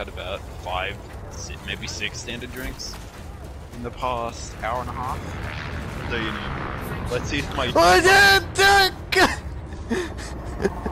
had about five, maybe six standard drinks in the past hour and a half. So you know, let's see if my.